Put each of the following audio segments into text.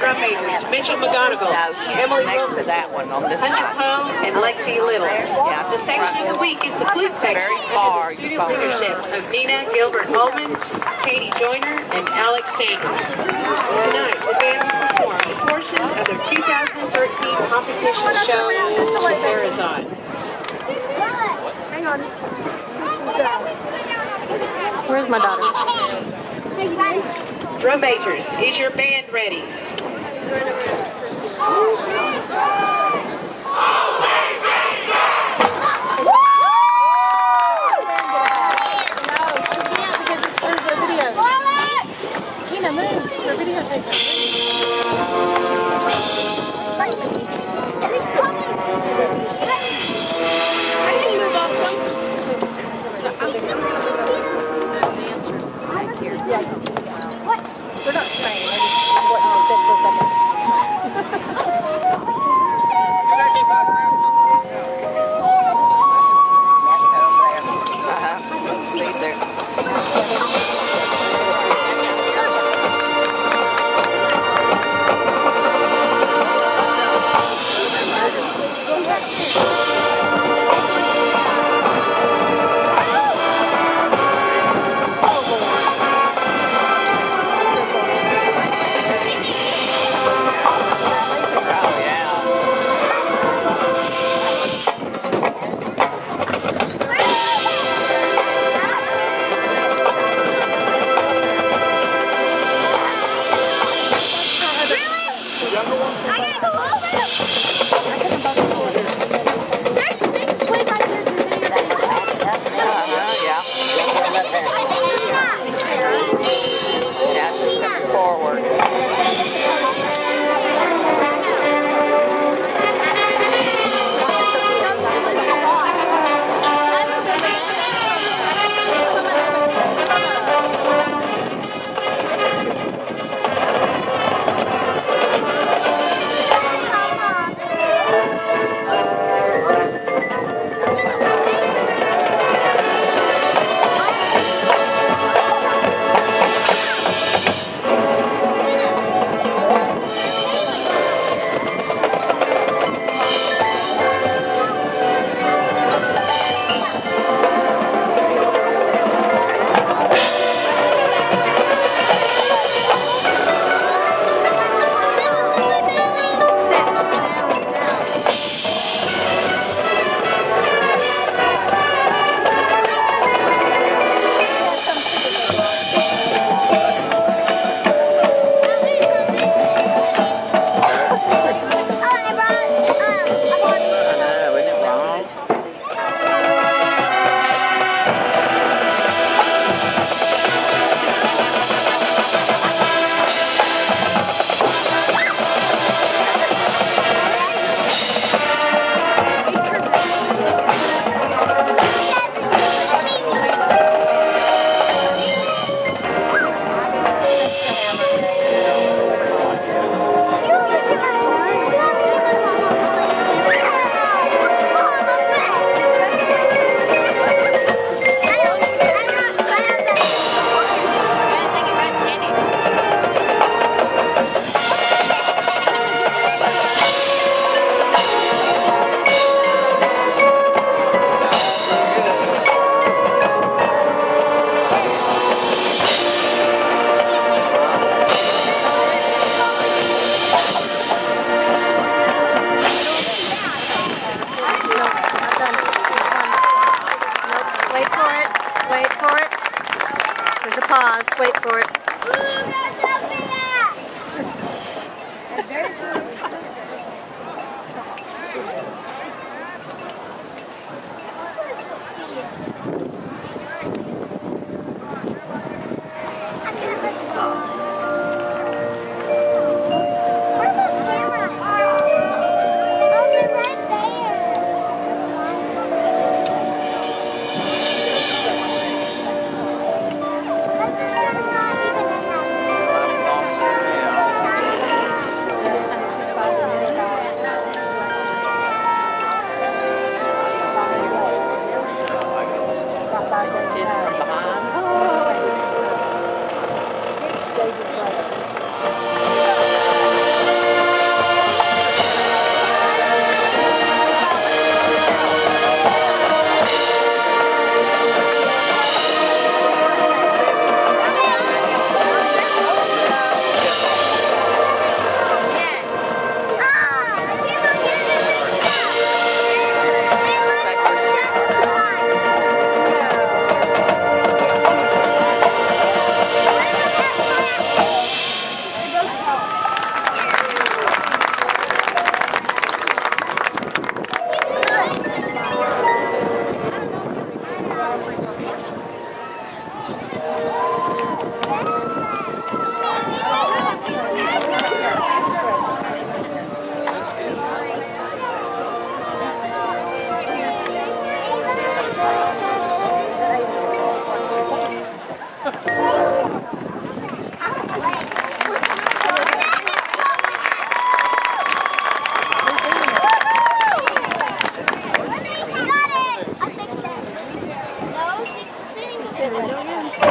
Drum majors, Mitchell McGonigal, No, Emily next to that one on this Hunter. Poe, and Lexi Little. Yeah, The section of the week is the flute section Very far, under the student leadership of Nina Gilbert Ullman, Katie Joyner, and Alex Sanders. Tonight, the band will perform a portion of their 2013 competition show, Scheherazade. Hang on. Where's my daughter? Drum majors, is your band ready? They're pause. Ja, ja.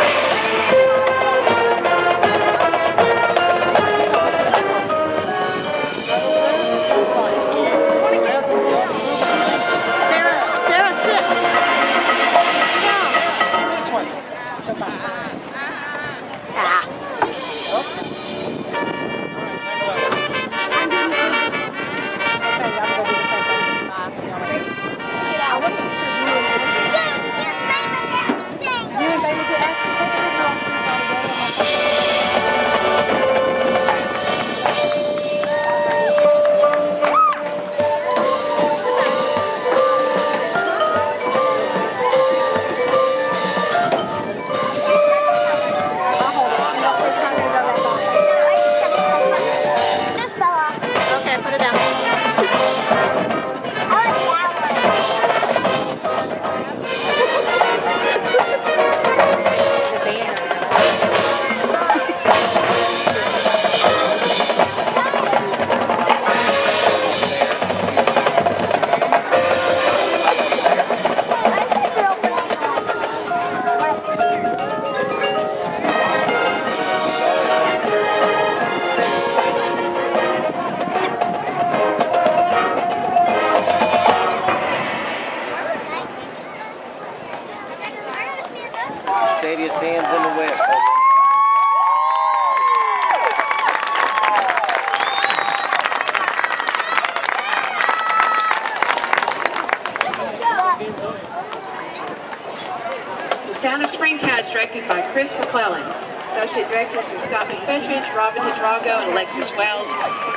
Directed by Chris McClellan. Associate directors are Scott McFetrich, Robin Hidrago, and Alexis Wells.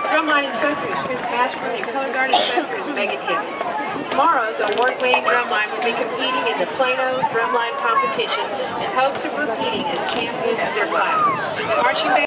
Drumline instructor is Chris Mashburn, and color guard instructor is Megan Hibbs. Tomorrow, the award-winning drumline will be competing in the Plano Drumline Competition in hopes of repeating as champions of their class. The marching band